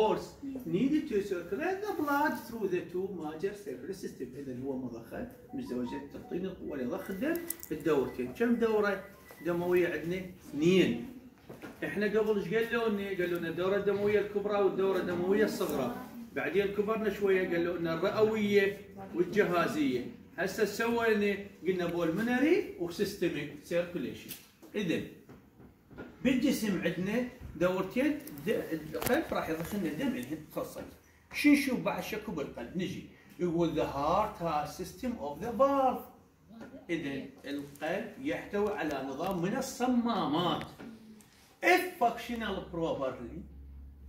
force needed to circulate the blood through the two major circulatory system. إذا هو مضخه مزدوجة تعطيني القوة لضخ الدم بالدورتين كم دورة دموية عندنا؟ اثنين. إحنا قبل إيش قالوا لنا؟ قالوا لنا الدورة الدموية الكبرى والدورة الدموية الصغرى. بعدين كبرنا شوية قالوا لنا الرئوية والجهازية. هسه سوينا قلنا pulmonary و systemic circulation اذا بالجسم عندنا دورتين القلب راح يضخ لنا الدم الحين خلصت شو نشوف بعد شكو بالقلب؟ نجي. يقول the heart has system of the valve. اذا القلب يحتوي على نظام من الصمامات. If functional properly.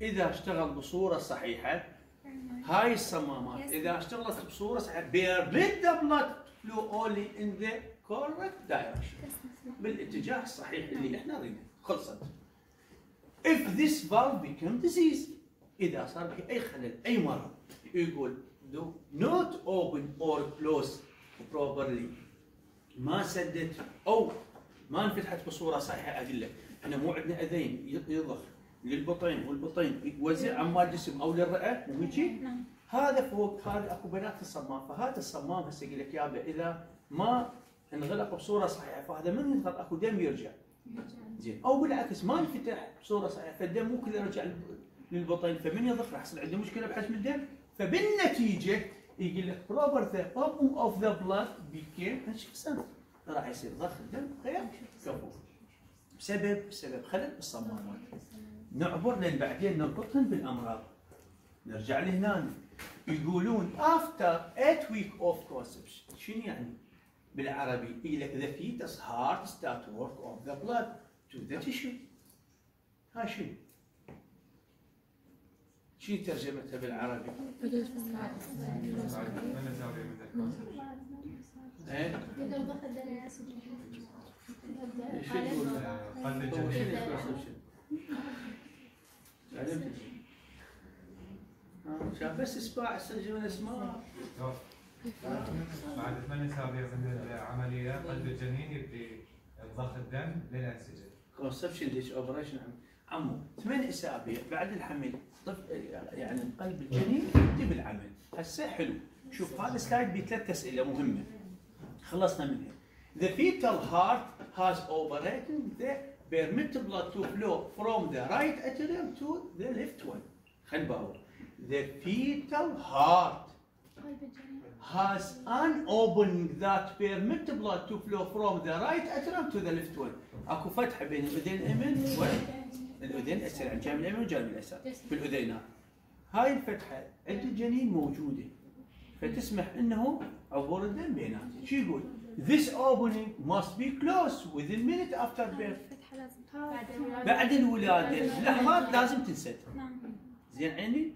إذا اشتغل بصورة صحيحة هاي الصمامات إذا اشتغلت بصورة صحيحة permit the blood flow only in the correct direction. بالاتجاه الصحيح اللي إحنا نريده. خلصت. If this valve become disease إذا صار به أي خلل أي مرض يقول do not open or close properly. ما سدت أو ما انفتحت بصورة صحيحة ادله إحنا مو عندنا أذين يضخ للبطين والبطين يوزع عمال الجسم أو للرئة مو هيجي؟ هذا فوق هذا أكو بنات الصمام فهذا الصمام هسه يقول لك يابا إذا ما انغلق بصورة صحيحة فهذا من يضغط أكو دم يرجع. زين أو بالعكس ما انفتح بصوره صحيحة. فالدم مو كله يرجع للبطين. فمن يضخ راح يصير عنده مشكلة بحجم الدم. فبالنتيجة يقول لك proper pump of the blood become insufficient راح يصير ضخ الدم. غير كفو. بسبب بسبب خلل بالصمامات نعبر لأن بعدين نربطهم بالأمراض. نرجع لهنا. يقولون after 8 week of conception. شنو يعني؟ بالعربي يقول لك the fetus heart start work of the blood to the tissue ها شنو؟ شنو ترجمتها بالعربي؟ إيه؟ آه، شاف بس اسباع استرجم الاسماء بعد ثمان اسابيع من العملية قلب الجنين يبدي ضخ الدم للانسجه كونسبشن ديش اوبريشن عمو ثمان اسابيع بعد الحمل طفل يعني قلب الجنين يبدي بالعمل. هسه حلو. شوف هذا سلايد بثلاث أسئلة مهمة. خلصنا منها. The fetal heart has operated the permit blood to flow from the right atrium to the left one. خل باور. The fetal heart. Has an opening that permit blood to flow from the right atrium to the left one. اكو فتحه بين الاذين الايمن والاذين اليسار يعني جانب الايمن وجانب اليسار في الاذينات. هاي الفتحه عند الجنين موجوده فتسمح انه عبور الدم بيناتهم. شو يقول؟ This opening must be closed within minute after birth. بعد الولادة لحظات لازم تنسد. زين عيني؟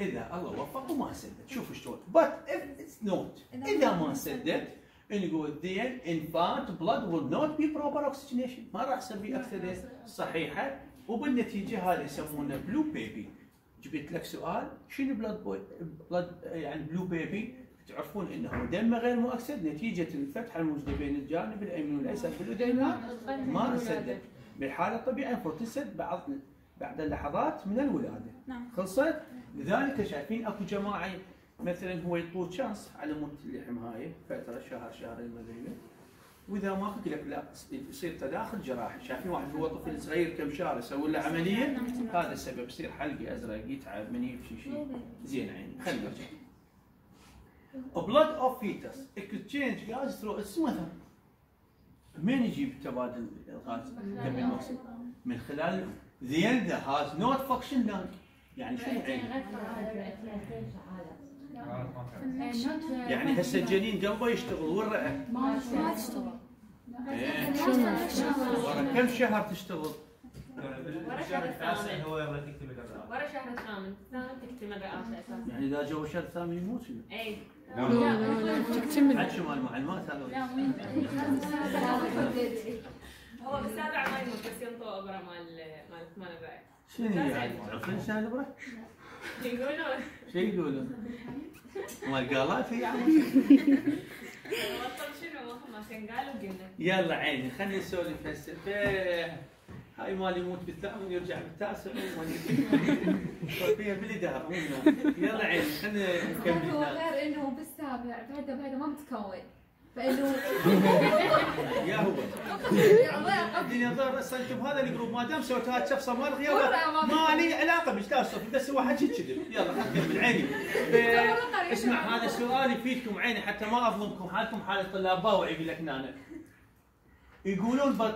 إذا الله وفق وما سدد. شوفوا شلون but if it's not. إذا ما سدد. نقول then infant blood will not be proper oxygenation. ما راح يصير في اكسده صحيحة. وبالنتيجة هذا يسمونه blue baby جبت لك سؤال شنو blood boy blood يعني blue baby تعرفون إنه دمه غير مؤكسد. نتيجة الفتحة الموجودة بين الجانب الأيمن والأيسر في الاذينات ما سدد. بالحاله الطبيعيه المفروض تسد بعد بعد اللحظات من الولادة. نعم. خلصت؟ لذلك شايفين أكو جماعة مثلا هو يطول شانس على مود اللحم هاي فترة شهر شهرين ما وإذا ما يقول لك لا يصير تداخل جراحي. شايفين واحد هو طفل صغير كم شهر يسوي له عملية؟ هذا السبب. يصير حلقي أزرق يتعب من يمشي شيء زين عيني blood of fetus. Exchange gas through its mother من يجيب تبادل الغاز؟ دم من خلال the end has not function done يعني شنو يعني؟ يعني هسه الجنين قلبه يشتغل والرئه ما تشتغل إيه. ورا كم شهر تشتغل؟ الشهر التاسع هو يلا تكتب الأرقام. ورا شهر الثامن. الثامن مبيعات أساسا يعني إذا جو الشهر الثامن يموت؟ اي عاد شو مال معلومات هذا هو بالسابع ما يموت بس ينطوا ابره مال مال ثمان مبيعات شنو يعني؟ تعرفين شنو الابره؟ يقولون شو يقولون؟ مال قالات هي يلا عيني خلينا نسولف هسه هاي مال يموت بالثامن يرجع بالتاسع فيها بالدهر مو يلا عين خلينا نكمل هو. غير إنه بالسابع بعده بعده ما متكون يا هو أنتم بهذا الجروب ما دام سويتوا هاي الشفصه مال والله غياب ما ما لي علاقه مش لا صوفي بس هو حكي كذب يلا خلينا نكمل عيني اسمع هذا السؤال يفيدكم عيني حتى ما اظلمكم حالكم حال الطلاب باوع يقول لك نانا يقولون but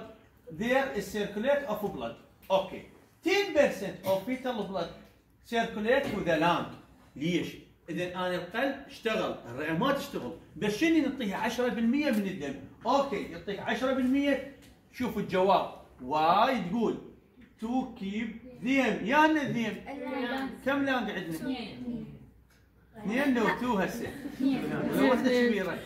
there is circulate of blood okay 10% of fetal blood circulate to the lung ليش؟ إذا أنا القلب اشتغل الرئه ما تشتغل. بس شنو نعطيها 10% من الدم؟ okay يعطيك 10% شوف الجواب. why تقول to keep them يانا them كم lung عندنا؟ اثنين. لو two هسه. لو واحدة كبيرة.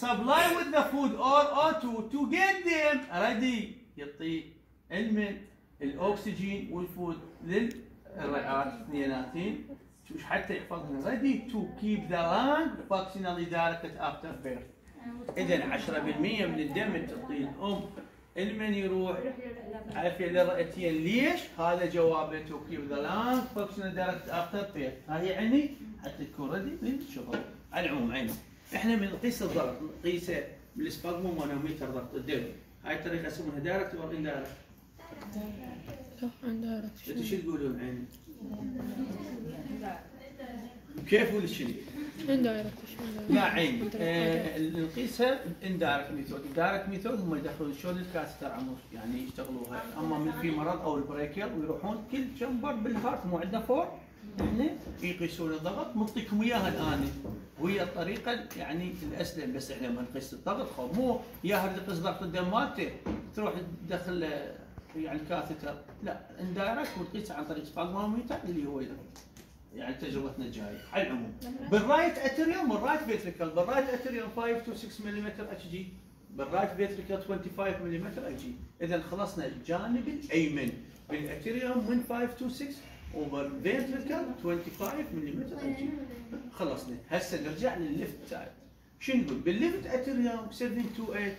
Supply with the food or O2 to get them. Ready. يعطي المن الأكسجين وال food للرئات اثنيناتين. شوف حتى يحفظها ready to keep the lung functionally directed after birth. اذا 10% من الدم تعطيه الام المن يروح عافيه للرئتين ليش؟ هذا جوابه to keep the lung functional direct after birth هاي يعني حتى تكون ready للشغل على العموم عينه إحنا بنقيس الضغط نقيسه بال sphygmomanometer ضغط الدم هاي الطريقة اسمها direct or indirect أنتوا شو تقولون عيني؟ كيف ولا شنو؟ لا عين آه، نقيسها indirect method. indirect method هم يدخلون شلون ال catheter عمود يعني يشتغلوها. أما من في مرض أو البريكر ويروحون كل chamber بال heart مو عندنا four. هنا يقيسون الضغط. نعطيكم اياها الآن. وهي الطريقة يعني الأسلم. بس إحنا لما نقيس الضغط. خو مو ياهو تقيس ضغط الدم مالته تروح تدخل يعني catheter لا indirect وتقيسه عن طريق sphygmomanometer اللي هو يعني تجربتنا الجايه على العموم. بال right atrium وال right ventricle بال right atrium 5 to 6 ملم Hg بال right ventricle 25 ملم اتش جي اذا خلصنا الجانب الأيمن. بال atrium من 5 to 6 وبال ventricle 25 ملم اتش جي خلصنا. هسه نرجع للل left side شو نقول؟ بال left atrium 7 to 8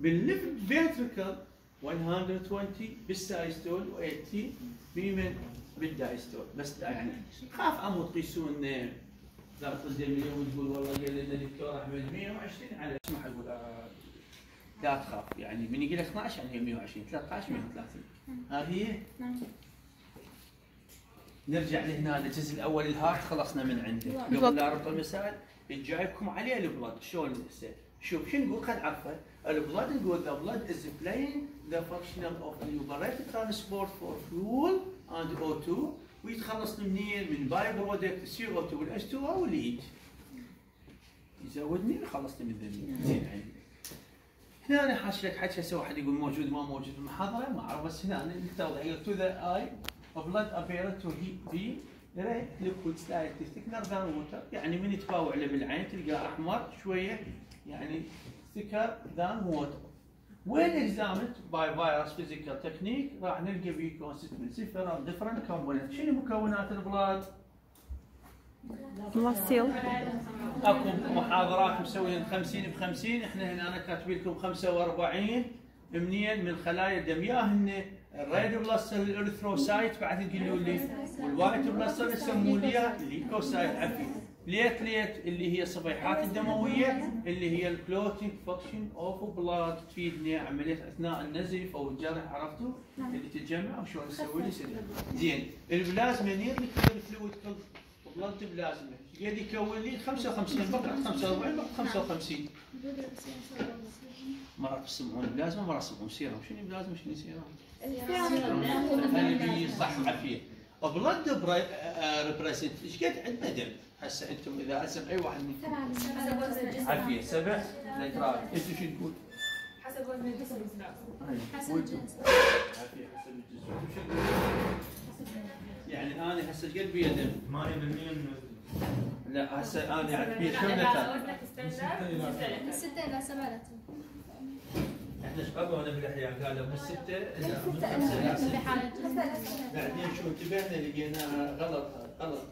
بال left ventricle 120 بال systole و80 بمن بال diastole. بس يعني خاف عمو تقيسون ضغط الدم اليوم تقول والله قال لنا الدكتور أحمد 120 على اسمح أقول آه، لا تخاف. يعني من يقول لك 12 يعني هي 120 13 130 ها هي؟ نرجع لهنا الجزء الأول ال heart. خلصنا من عنده. قبل لا اربط المسائل جايبكم على ال blood شلون هسه شوف شو نقول خل نعرف ال blood نقول the blood is playing the functional of the liberated transport for fuel and O2 ويتخلص منين من by-product CO2 وال H2O ال heat يزودني خلصت من ذنبي زين عيني هنا أنا حاش لك حكي هسه واحد يقول موجود ما موجود بالمحاضره ما أعرف بس هنا أنا التوضيح to the eye of blood appear to he- be red liquid slightly thicker than water. يعني من يتفاوع له بالعين تلقاه أحمر شوية يعني thicker than water. When examined by virus physical technique راح نلقى فيه constituency from different. components شنو مكونات البلاد؟ مصيل أكو محاضرات مسويين 50 ب 50 إحنا هنا أنا كاتبين لكم 45 منين؟ من خلايا الدم. يا هن ال red blood cell ال erythrocyte بعد تقولوا لي وال white blood cell يسمون لي ال leukocyte عفية platelet اللي هي الصفيحات الدمويه اللي هي ال clotting function of blood تفيدني عمليه اثناء النزف أو الجرح عرفتوا اللي تتجمع وشلون نسوي لي زين البلازما نير الفلويد بلاد بلازما قاعد يكون لي 55 بقعه 45 بقعه 55 مرات يسمعون بلازما مرات يسمعون سيرم شنو بلازما شنو سيرم؟ اللي صح عافيه بلد ريبريزنت إيش قد عندنا دم؟ هسه أنتم اذا اسم اي واحد منكم. عافية. سبع؟ لترات أنتم شو تقول؟ حسب وزن الجسم. حسب الجنس عافية. حسب تقولون؟ يعني أنا هسه قد بيا دم؟ 8% من لا هسه أنا يعني بيا كم لتر؟ من ستة إلى سبعة لتر. إحنا إيش قبل وأنا بالاحياء قالوا من ستة إلى من خمسة. إلى سته. بعدين شو انتبهنا لقيناها غلط غلط.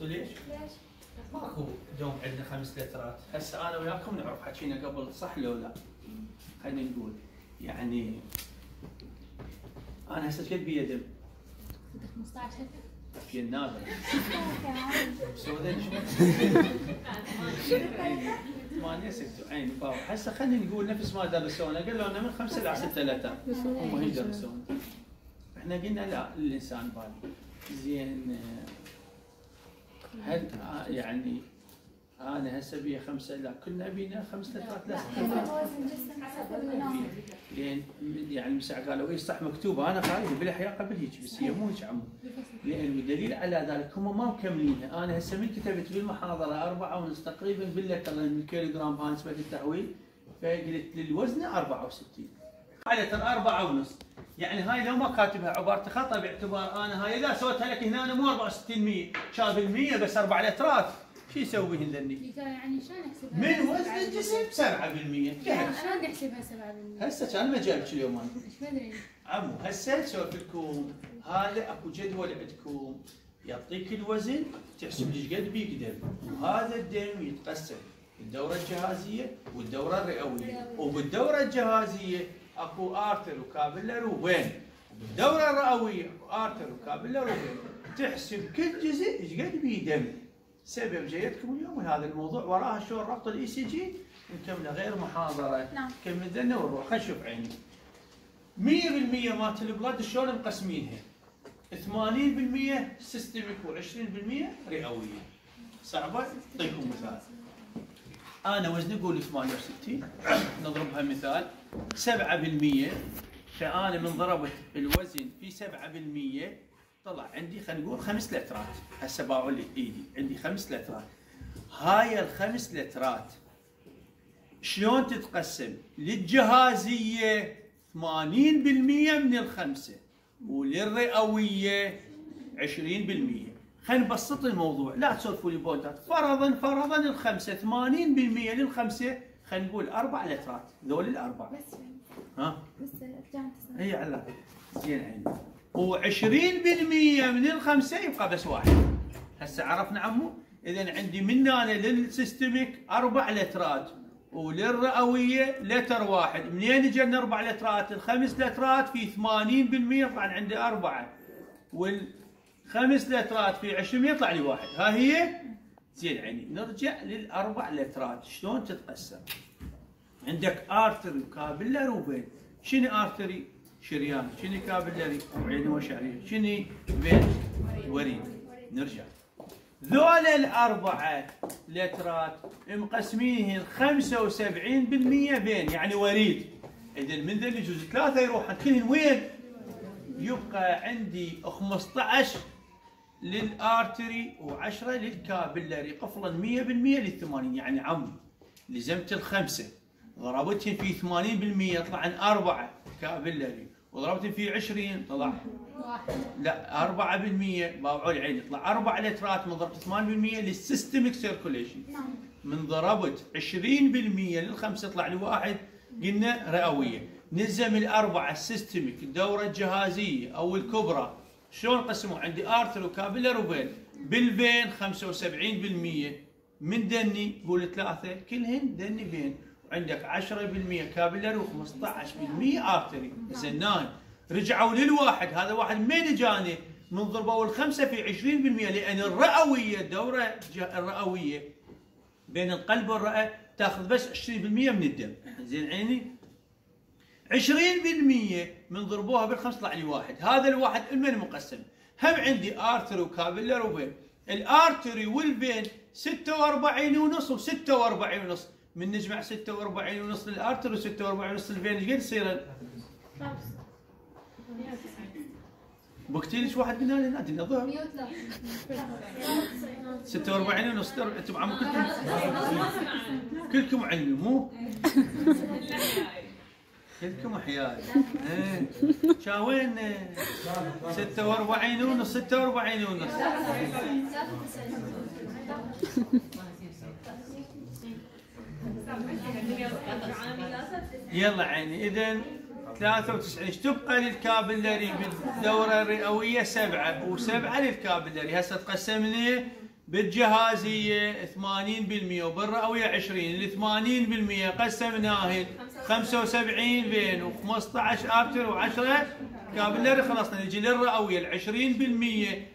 عرفتوا ليش؟ ليش؟ ماكو دوم عندنا خمس لترات. هسه أنا وياكم نعرف حكينا قبل صح لو لا؟ خلينا نقول. يعني أنا هسه قد بي دم 15 في النادر سوداء ثمانية ستة عين باو. هسه خلينا نقول نفس ما درسونا. قالوا لنا من خمسة إلى ستة آلاف هم هي يدرسون إحنا قلنا لا الإنسان بالي زين. هل آه، يعني أنا هسه بي خمسة لا كلنا بينا خمسة ثلاث لا لأن يعني مساء قالوا اي صح مكتوبه أنا قايل بالاحياء قبل هيك بس هي مو هيك عمو. لأن الدليل على ذلك هم ما مكملينها أنا هسه من كتبت بالمحاضره أربعة ونص تقريبا باللتر الكيلو جرام هاي نسبه التحويل فقلت للوزن 64 قالت الأربعة ونص. يعني هاي لو ما كاتبها عبارة خطأ باعتبار أنا هاي إذا سويتها لك هنا أنا مو 64 100 شاب المية بس أربع لترات شو يسوي بهن ذني؟ يعني شلون احسبها؟ من وزن الجسم؟ 7% يعني شلون بدي أحسبها 7%؟ هسه كان ما جابك اليوم أنا. إيش عمو هسه اسولف لكم هذا أكو جدول عندكم. يعطيك الوزن تحسب إيش قد بيك دم وهذا الدم يتقسم. الدورة الجهازية والدورة الرئوية. وبالدورة الجهازية اكو artery و capillary و vein بالدورة الرئوية artery و capillary و vein تحسب كل جزء إيش قد بيه دم سبب جيتكم اليوم هذا الموضوع وراها شلون ربط ال ECG نكمله غير محاضرة نعم. كمل ذنه ونروح خلينا نشوف عيني 100% مالت ال blood شلون مقسمينها؟ 80% systemic و20% رئوية. صعبة؟ اعطيكم مثال. أنا وزني قول 68 نضربها مثال 7% فأنا من ضربت الوزن في 7% طلع عندي خلينا نقول خمس لترات. هسه باعوا لي إيدي. عندي خمس لترات. هاي الخمس لترات شلون تتقسم؟ للجهازية 80% من الخمسة. وللرئوية 20% خلينا نبسط الموضوع. لا تسولفوا لي بوينتات فرضا فرضا الخمسة 80% للخمسة خلينا نقول أربع لترات. ذول الأربع. بس ها؟ بس هي على زين عيني. و20% من الخمسة يبقى بس واحد. هسه عرفنا عمو؟ اذا عندي من هنا للسيستميك أربع لترات. وللرئوية لتر واحد. منين اجى أربع لترات؟ الخمس لترات في 80% طبعا عندي أربعة. والخمس لترات في 20 يطلع لي واحد. ها هي؟ زين عيني. نرجع للأربع لترات. شلون تتقسم؟ عندك artery و capillary و vein شنو artery؟ شريان. شنو capillary وعين وشعريه شنو؟ vein وريد. نرجع. ذول الأربعة لترات مقسمينهن 75% بين. يعني وريد. إذا من اللي جزء ثلاثة يروحن. كلهن وين؟ يبقى عندي 15 للآرتري و10 للكابلري قفلا 100% لل80 يعني عم. لزمت الخمسة. ضربتهم في 80% يطلع عن أربعة كابلري وضربتهم في 20 طلع. واحد لا 4% باوعوا العين. يطلع 4 لترات من ضربت 8% للسيستميك سيركوليشن من ضربت 20% للخمسة يطلع لي واحد قلنا رئوية. نلزم الأربعة السيستميك الدورة الجهازية أو الكبرى. شلون قسموا؟ عندي artery و capillary و vein بال vein 75% من دني؟ قول ثلاثة. كلهن دني vein وعندك 10% capillary و15% artery زنان. رجعوا للواحد. هذا واحد من اجاني من ضربوا الخمسه في 20% لأن الرئوية الدوره الرئوية. بين القلب والرئة تأخذ بس 20% من الدم. زين عيني؟ 20% من ضربوها بالخمس طلع لي واحد. هذا الواحد المن مقسم. هم عندي ارتري وكابلر وفين الارتري والفين 46 ونص و46 ونص. من نجمع 46 ونص لل artery و46 ونص لل vein إيش قد يصير بكتيريش واحد من هنا الظهر 103 46 ونص. أنتم عم كلكم كلكم علمي مو كلكم احياء إيه. شاوين 46 ونص 46 ونص. يلا عيني. اذا 93 إيش تبقى للكابلري بالدورة الرئوية؟ سبعة. وسبعة للكابلري. هسه تقسم لي بالجهازيه 80% وبالرئوية 20 ال 80% قسمناهن. 75 vein و15 artery و10 capillary خلصنا نجي للرئويه ال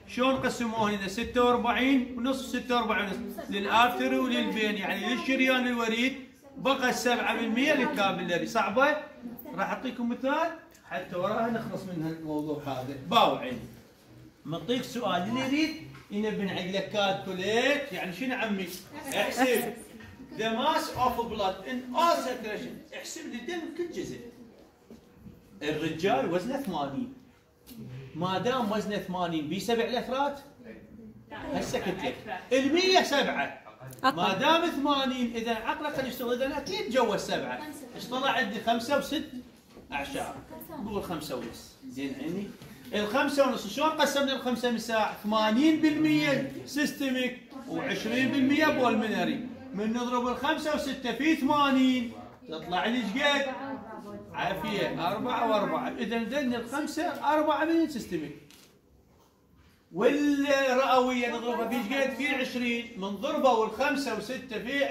20% شلون قسموهن؟ هنا 46 ونص 46 ونص لل artery ولل vein يعني للشريان الوريد بقى 7% لل capillary صعبة؟ راح أعطيكم مثال حتى وراها نخلص من الموضوع هذا. باوعين معطيك سؤال. اللي يريد ينبه يقول لك calculate يعني شنو عمي؟ احسب. The mass of blood in all circulation. احسب لي الدم كل جزء. الرجال وزنه 80 ما دام وزنه 80 بي سبع لترات هسه قلت لك. ال 100 سبعة. ما دام 80 إذا عقلك خليه يشتغل إذا أكيد جوا السبعه إيش طلع عندي خمسة وست اعشار نقول خمسة ونص. زين عيني. الخمسة ونص شلون قسمنا الخمسة مساع 80% systemic و20% pulmonary من نضرب الخمسة وستة في 80 تطلع لي إيش قد؟ عافية. أربعة وأربعة. إذا ذن الخمسة أربعة من systemic والرئوية نضربها في إيش قد؟ في 20 من ضربوا الخمسة وستة في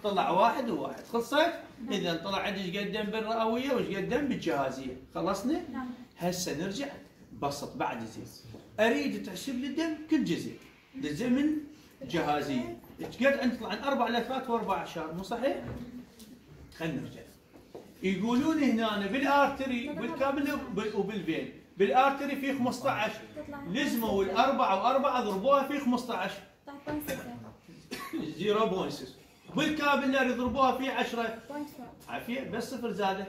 20% طلع واحد وواحد. خلصت؟ إذا طلع عندي إيش قد دم بالرئوية وايش دم بالجهازية. خلصنا؟ هسه نرجع. بسط بعد زين. أريد تحسب لي الدم كل جزء. جزء من جهازية. إيش قد أنت تطلع عن أربع لترات وأربع أعشار مو صحيح؟ خلينا نرجع. يقولون هنا بالآرتري بالكابل وبالفين بالآرتري في 15 لزموا الاربعه وأربعة ضربوها في 15 0.6 بالكابلر يضربوها في 10 عافية بس صفر زاده.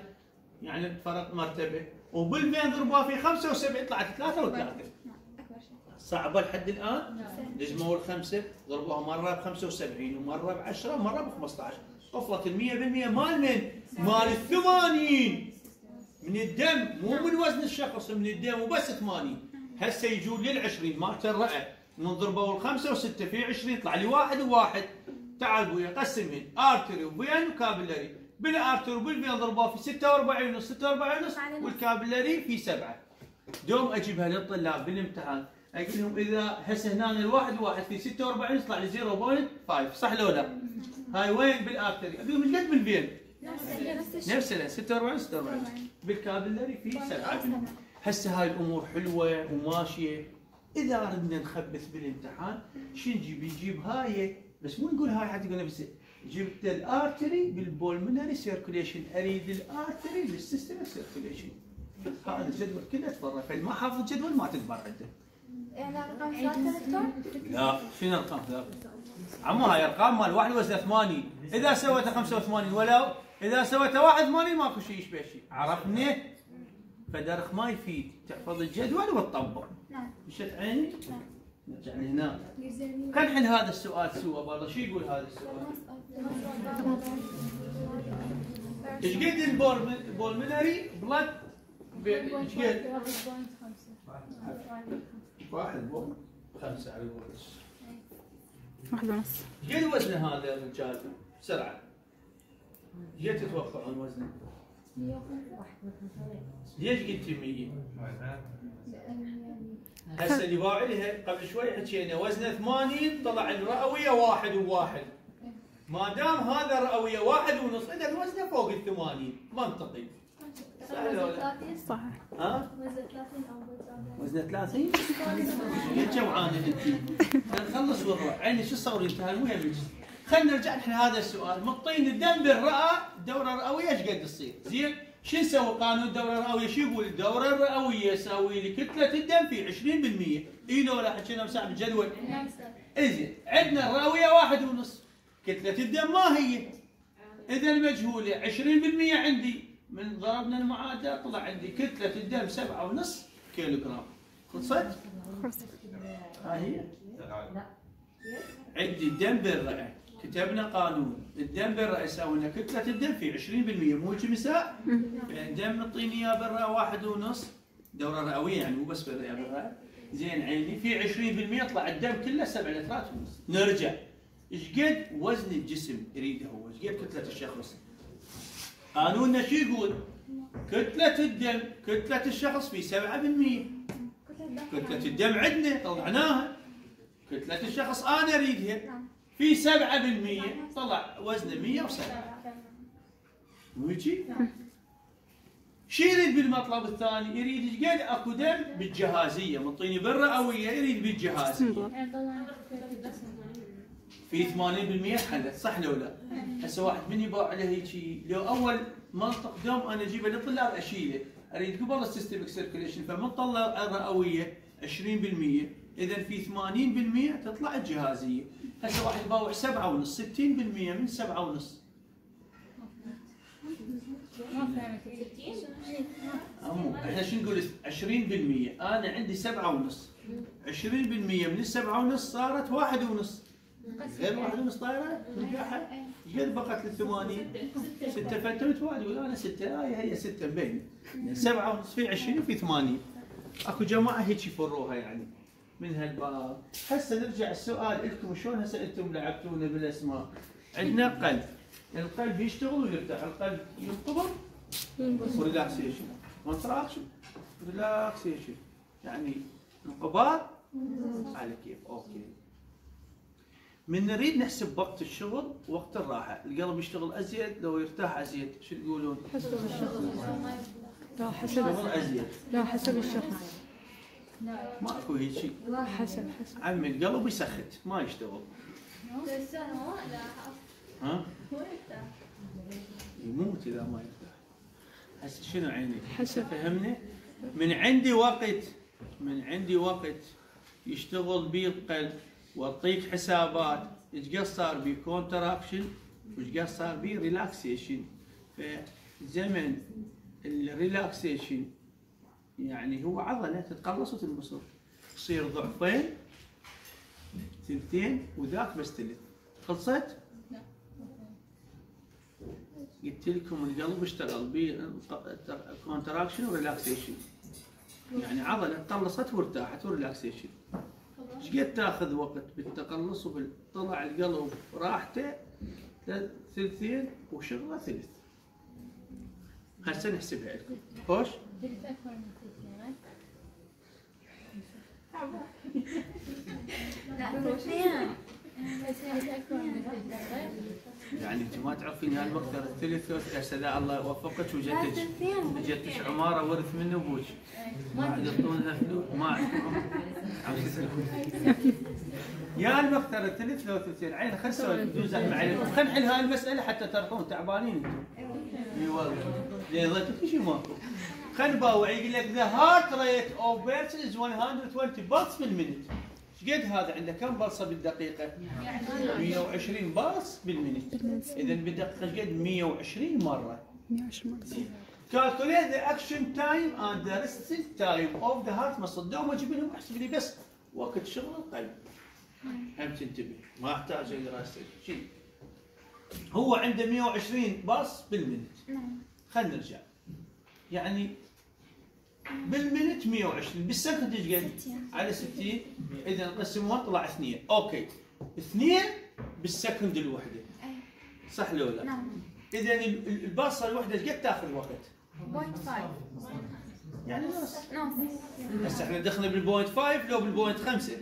يعني فرق مرتبة. وبالفين ضربوها في 5 و7 طلعت 3 و3 صعبة لحد الآن؟ نعم. نجموا الخمسة ضربوها مرة ب 75 ومرة ب 10 ومرة ب 15 طفلت ال 100% مال من؟ مال الثمانين. من الدم مو من وزن الشخص من الدم وبس 80 هسه يجون لل 20 ما ترأى. من ضربوا الخمسة وستة في 20 يطلع لي واحد وواحد. تعال ويا قسمين آرتري وفين وكابلري. بالآرتري وبالفين ضربوها في 46 ونص 46 ونص وال capillary في سبعة. دوم أجيبها للطلاب بالامتحان. أقول لهم إذا هسه هنا الواحد واحد في 46 يطلع لي 0.5 صح لو لا؟ هاي وين بال artery؟ أقول لهم إيش قد بال vein؟ نفس 46 46 بال capillary في سبعة. هسه هاي الأمور حلوة وماشية. إذا ردنا نخبث بالامتحان شو نجيب؟ نجيب هاي. بس مو نقول هاي حتى يقول بس جبت الآرتري بالبولمنري سيركوليشن أريد الآرتري بالسيستم سيركوليشن هذا الجدول كله تفرق فاللي ما حافظ الجدول ما تقبل عنده. يعني رقم ثلاثة دكتور؟ لا شنو ارقام ثلاثة؟ عمو هاي أرقام مال واحد وزنه 80 إذا سويته 85 ولو إذا سويته 81 ماكو شيء يشبه شيء عرفني؟ فدرخ ما يفيد تحفظ الجدول وتطبق نعم مشت عيني؟ نعم نرجع لهنا خلينا نحل هذا السؤال سوا والله شو يقول هذا السؤال؟ إيش قد البولمنري بلد إيش قد؟ واحد بول خمسة على البولس واحد ونص قد وزنه هذا الرجال؟ بسرعة قد تتوقعون وزنه؟ ليش قلت 100؟ هسه اللي باعلها قبل شوي حكينا وزنه 80 طلع الرئوية واحد وواحد ما دام هذا رئوية واحد ونص اذا وزنه فوق ال 80 منطقي صح ها؟ وزنه 30 قد جوعانه أنت. نخلص ونروح عيني شو تصوري أنت؟ وين؟ خلينا نرجع نحل هذا السؤال. مطين الدم بالرئه الدوره الرئويه إيش قد تصير؟ زين؟ شو نسوي؟ قانون الدورة الرئوية شو يقول؟ الدورة الرئوية يساوي لي كتلة الدم في 20% إي لو لا حكينا مساعد بالجدول زين. عندنا الرئويه واحد ونص. كتلة الدم ما هي؟ إذا المجهوله 20% عندي. من ضربنا المعادله طلع عندي كتلة الدم سبعة ونص كيلو جرام خلصت؟ هاي هي؟ عندي الدم بالرئه كتبنا قانون. الدم بالرئه يساوي كتلة الدم في 20% مو هيك مساء؟ يعني دم نعطيني اياه بالرئه واحد ونص. دورة رئوية يعني مو بس بالرئه بالرئه زين عيني في 20% يطلع الدم كله 7 لترات ونص. نرجع. إيش قد وزن الجسم يريده هو؟ إيش قد كتلة الشخص؟ قانوننا شو يقول؟ كتلة الدم كتلة الشخص في 7% كتلة الدم عندنا طلعناها. كتلة الشخص أنا أريدها في 7% طلع وزنه 107 مو يجي؟ شو يريد بالمطلب الثاني؟ يريد إيش قد أكو دم بالجهازية. منطيني بالرئويه يريد بالجهازية. في 80% حدث صح لو لا؟ هسه واحد من يباع عليه هيك لو أول منطق دم أنا أجيبه للطلاب أشيلة. أريد قبل السيستمك سيركيليشن فمن طلع الرئوية 20% إذا في 80% تطلع الجهازية. هسه واحد يباوع 7 ونص 60% من 7 ونص. ما فهمت أمو إحنا شو نقول؟ 20% أنا عندي 7 ونص. 20% من السبعة ونص صارت واحد ونص. غير واحد ونص طايرة ترجعها قد بقت للثمانين ستة فانت واحد يقول أنا ستة. هاي هي ستة. مبين سبعة ونص في 20 وفي 80 أكو جماعة هيك يفروها يعني. من هالباب. هسه نرجع السؤال. لكم شلون هسه أنتم لعبتونا بالأسماء؟ عندنا قلب. القلب يشتغل ويرتاح. القلب ينقبض وريلاكسيشن contraction relaxation يعني انقباض على كيف okay. من نريد نحسب وقت الشغل وقت الراحة. القلب يشتغل أزيد لو يرتاح أزيد. شو تقولون؟ لا حسب أزيد. لا حسب الشخص. ماكو هيك شيء. حسب حسب. عمي القلب يسخت ما يشتغل. ها؟ يموت إذا ما يرتاح. هسه شنو عيني؟ حسب. فهمني؟ من عندي وقت من عندي وقت يشتغل بيه القلب. وأعطيك حسابات. إيش قد صار contraction وإيش قد صار بيه relaxation فزمن ال relaxation يعني هو عضلة تتقلص وتنبسط. تصير ضعفين ثلثين وذاك بس ثلث. خلصت؟ قلت لكم القلب اشتغل ب contraction و relaxation يعني عضلة تقلصت وارتاحت و relaxation إيش قد تاخذ وقت بالتقلص وبالطلع القلب راحته ثلثين وشغلة ثلث. هسه نحسبها لكم. خوش؟ يعني انت ما تعرفين هالمقدار الثلث هسه لا الله يوفقك وجدتك جدتك عمارة ورث منه أبوك ما يعطونها فلوس ما عندكم يا المقدار الثلث لو ثلثين عين خل نسوي بدون زحمه عليكم خل نحل هاي المسألة حتى ترحون تعبانين أنتم. إي والله. كل شيء ماكو؟ خل نباوع يقول لك ذا هارت ريت اوف بيرسون از 120 بلس بالمينت إيش قد هذا عنده كم pulse ة بالدقيقة؟ 120 pulse بال minute. اذا بالدقيقه إيش قد 120 مرة. 120 مرة calculate the action time and the resting time of the heart muscle. دوم أجيب لهم أحسب لي بس وقت شغل القلب. هم تنتبه. ما أحتاج إلى شيء هو عنده 120 pulse بال minute خلينا نرجع. يعني بال minute 120 بال second إيش قد؟ على 60 إذا نقسمها طلع اثنين. OK. اثنين بال second الوحدة. صح لو لا؟ نعم. إذا ال- ال- الباصة الوحدة إيش قد تاخذ وقت؟ point five يعني نص. نص. هسه إحنا دخلنا بال point 5 لو بال point 5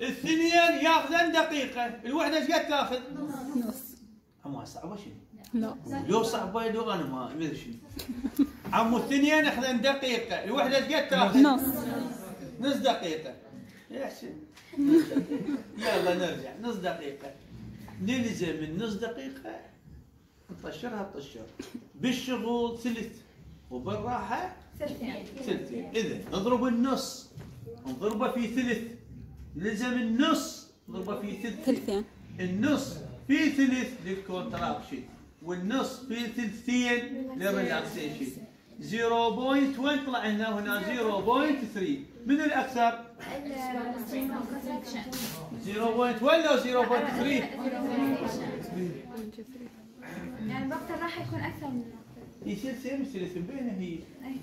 الاثنين ياخذن دقيقة، الوحدة إيش قد تاخذ؟ نص. أما صعبة شنو؟ لا لو صعبة لو أنا ما أدري شنو. عمو الاثنين ياخذن دقيقة، الوحدة إيش قد تاخذ؟ نص نص دقيقة. يا حسين. يلا نرجع نص دقيقة. نلزم النص دقيقة نطشرها طشر. بالشغل ثلث وبالراحة ثلثين اذا نضرب النص نضربه في ثلث لزم النص نضربه في ثلث ثلثين النص في ثلث لل contraction والنص في ثلثين لل relaxation 0.1 طلع هنا وهنا 0.3 من الأكثر؟ 0.1 لو 0.3 يعني الوقت راح يكون أكثر من هي ثلثين وثلث بينها هي.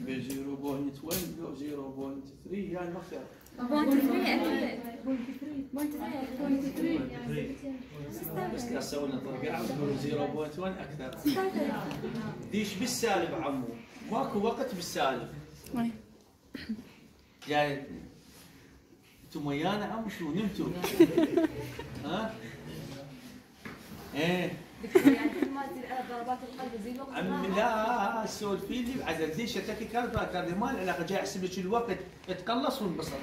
ب 0.1 لو 0.3 يعني مقدار point 3 أكيد point 3 بس لا تسوي لنا طرقعه ونقول 0.1 أكثر ديش بالسالب عمو. ماكو وقت بالسالب. يعني أنتم ويانا عم شو؟ نمتوا. ها؟ إيه. ضربات القلب يزيد الوقت عمي لا سولفي لي ما له علاقه جاي أحسب لك الوقت. تقلص وانبسط.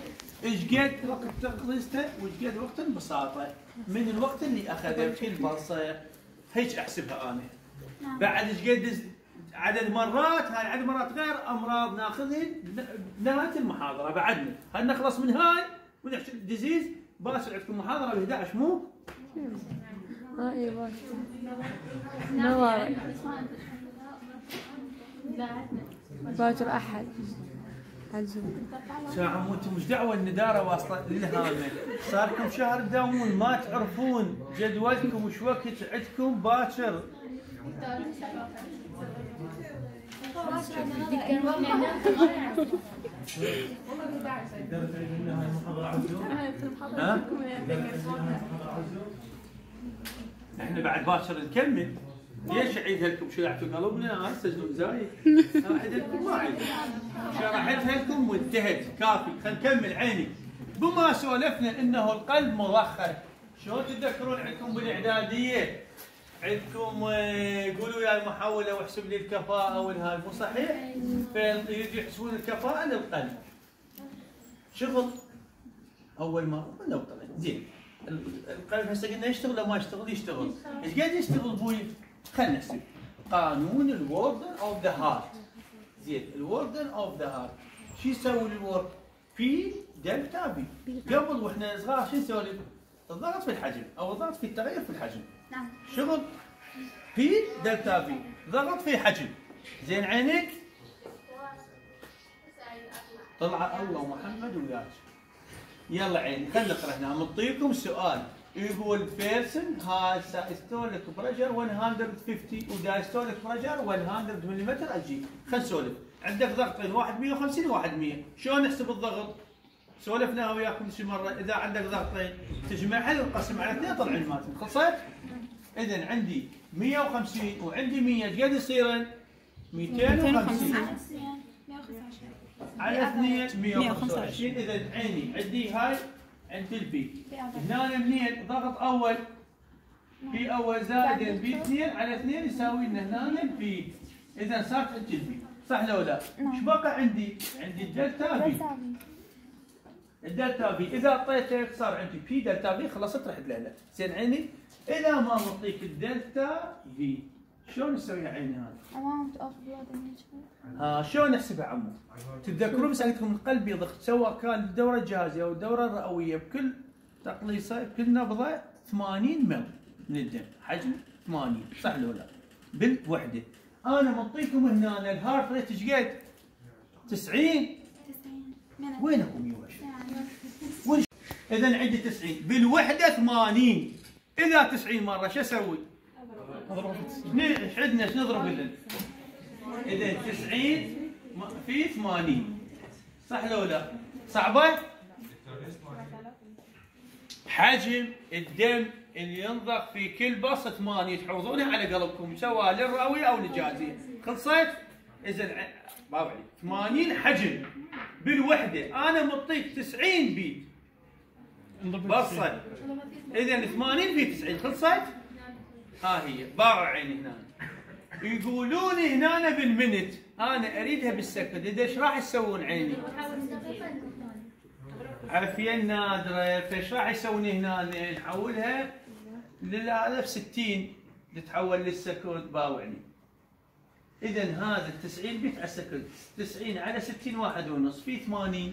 إيش قد وقت تقليصته وإيش قد وقت انبساطه؟ من الوقت اللي أخذه بكل بلصه هيك أحسبها أنا. بعد إيش قد عدد مرات هاي عدد مرات غير أمراض ناخذهن بنهايه المحاضرة. بعدنا هل نخلص من هاي؟ ونحكي ديزيز باكر عندكم محاضرة ب 11 مو؟ آه باكر نوار باكر احد عزوم ساعة أنتم مش دعوة الندارة واصلة للهامة صار لكم شهر تداومون ما تعرفون جدولكم وش وقت عندكم باكر ها؟ إحنا بعد باكر نكمل. ليش اعيدها لكم شرحتوا قلبنا هسه زايد اعيدها لكم ما اعيدها شرحتها لكم وانتهت. كافي. خلينا نكمل عيني. بما سولفنا إنه القلب مضخة شلون تتذكرون عندكم بالإعدادية؟ عندكم آه، قولوا يا المحوله واحسب لي الكفاءة والهاي. مو صحيح؟ فيجي يحسبون الكفاءة للقلب. شغل. أول ما ولا طلع زين. القلب هسه قلنا يشتغل ولا ما يشتغل؟ يشتغل. إيش قاعد يشتغل أبوي؟ خلينا نحسب قانون الوردن اوف ذا هارت زين الوردن اوف ذا هارت شو يسوي ال work؟ V delta P قبل وإحنا صغار شو نسولف؟ الضغط في الحجم أو الضغط في التغير في الحجم. نعم. شغل؟ V delta P ضغط في حجم. زين عينك طلع الله ومحمد وياك. يلا عيني خلينا نقرأ هنا. مطيكم سؤال. يقول person has systolic pressure 150 و diastolic pressure 100 ملم أجي. خلينا نسولف. عندك ضغطين واحد 150 وواحد 100 شلون نحسب الضغط؟ سولفنا وياكم شي مرة. إذا عندك ضغطين تجمعها وتقسم على اثنين طلع الماتن خلصت؟ اذا عندي 150 وعندي 100 إيش قد يصيرن؟ 250 على اثنين 125 إذا عيني عندي هاي عند ال P. هنا منين؟ ضغط أول. P أول زائد P اثنين على اثنين يساوي لنا هنا P إذا صارت عند ال P. صح لو لا؟ إيش بقى عندي؟ عندي ال delta P. ال delta P. إذا اعطيتك صار عندي؟ P delta P خلصت رحت لها زين عيني اذا ما نعطيك ال delta V شلون نسوي عيني of blood in each ها شلون نحسبها عمو؟ تتذكرون مسألتكم القلب يضخ سواء كان الدورة الجهازية أو الدورة الرئوية بكل تقليصة بكل نبضة 80 مل. من الدم حجم 80 صح ولا لا؟ بالوحدة. أنا معطيكم هنا ال heart rate إيش قد؟ 90 وينكم يا وش؟ إذا عندي 90 بالوحدة 80 إذا 90 مرة شو أسوي؟ عندنا إيش نضرب لنا؟ إذا 90 م- في 80 صح لو لا؟ صعبة؟ حجم الدم اللي ينضخ في كل بص 8 تحفظونها على قلبكم سواء للرئوي أو للجازية خلصت؟ اذا علي 80 حجم بالوحدة أنا معطيك 90 بيت بصة اذا 80 في 90 خلصت؟ ها هي بارع عيني هنا. يقولون هنا بالمنت أنا أريدها بالسكند إذا إيش راح يسوون عيني؟ عافية نادرة فايش راح يسوون هنا؟ نحولها للآلاف 60 تتحول للسكند باوعني. اذا هذا ال 90 beat على ال second 90 على 60 واحد ونص في 80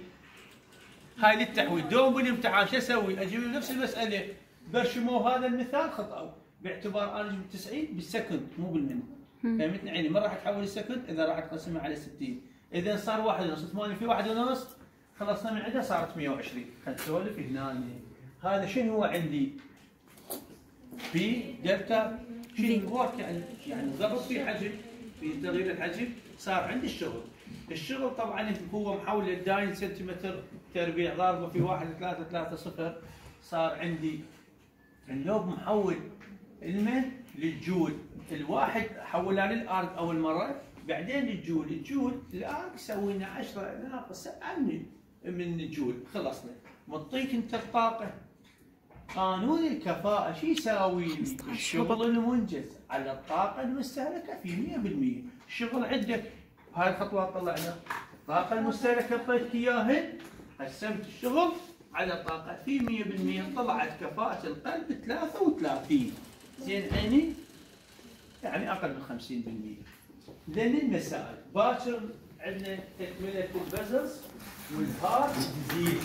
هاي للتحويل دوم بالامتحان شو أسوي؟ أجيب نفس المسألة. برشموا هذا المثال خطا باعتبار أنا جبت 90 بال second مو بال minute فهمتني عيني ما راح تحول ال second إذا راح تقسمها على 60 إذا صار واحد ونص 8 في واحد ونص خلصنا من عندها صارت 120 خلينا نسولف هنا هذا شنو هو عندي؟ في دلتا شنو ورك يعني يعني ضغط في حجم في تغيير الحجم صار عندي الشغل. الشغل طبعا هو محول الداين سنتيمتر تربيع ضاربة في 1 3 3 0 صار عندي اللوب محول المن للجول الواحد حولها للارك أول مرة بعدين للجول الجول الارك سوينا 10 ناقص 7 من من الجول خلصنا. مطيك أنت الطاقة. قانون الكفاءة شو يساوي؟ لي؟ الشغل المنجز. على الطاقة المستهلكة في 100% الشغل عندك. هاي الخطوة طلعنا. الطاقة المستهلكة اعطيتك إياها. قسمت الشغل على الطاقة في 100% طلعت كفاءة القلب 33 زين يعني أقل من 50% ذن المسائل باكر عندنا تكملة البزلز والهارت ديزيز